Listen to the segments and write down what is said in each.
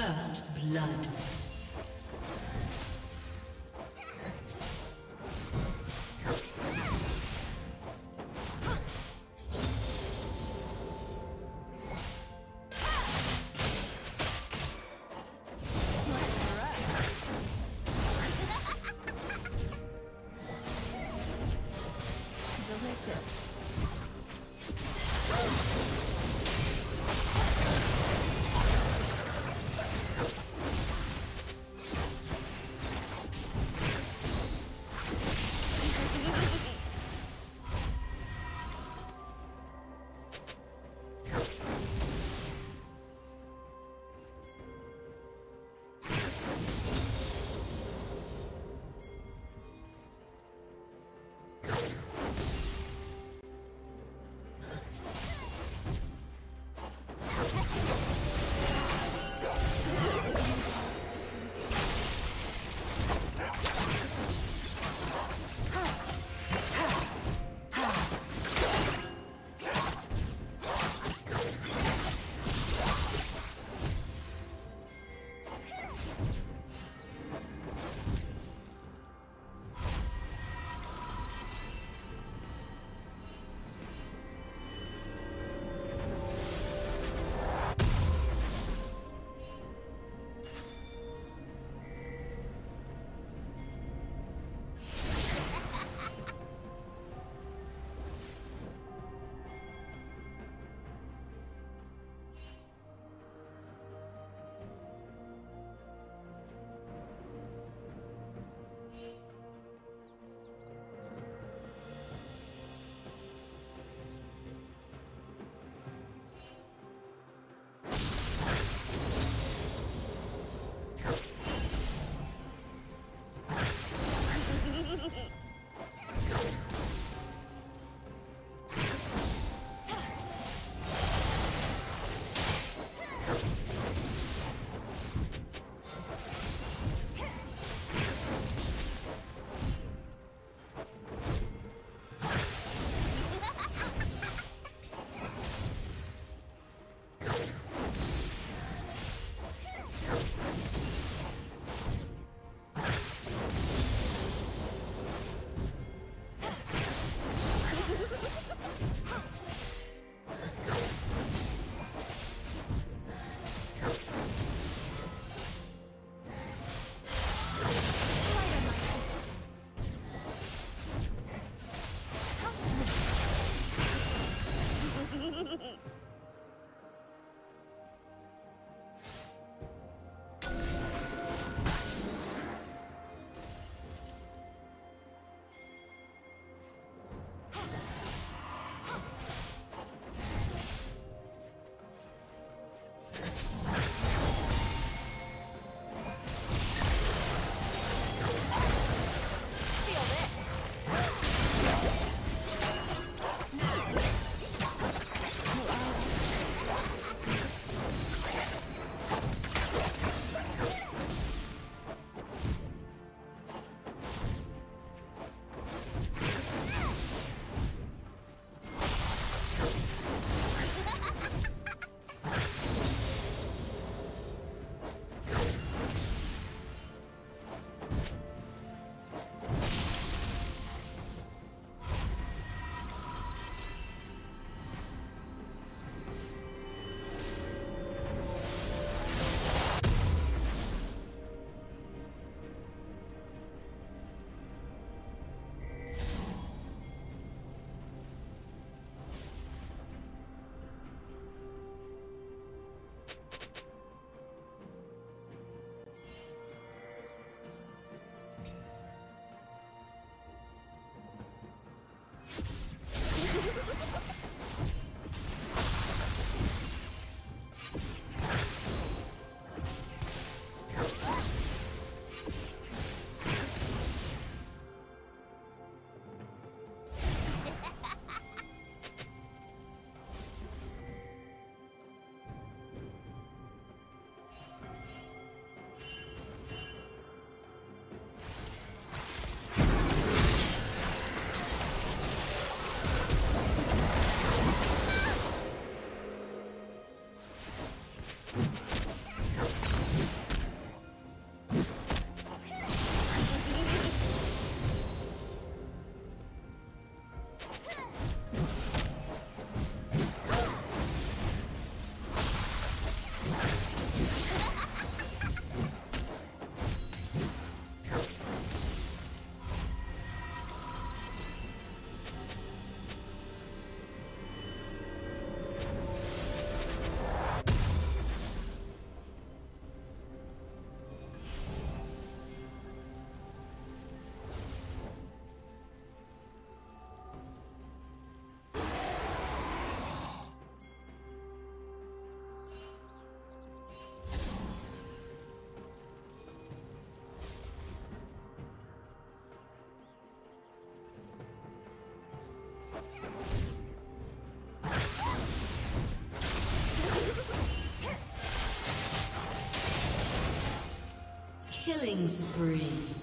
First blood. Ha ha ha ha! Killing spree.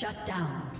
Shut down.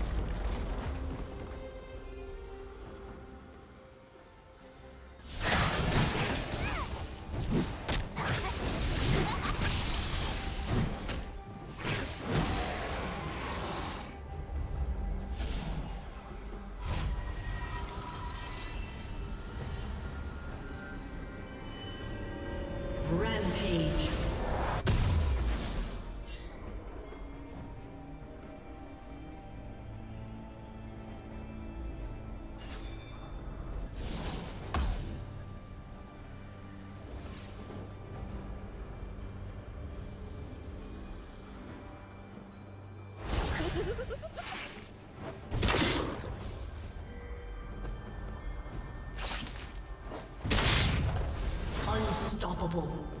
Unstoppable.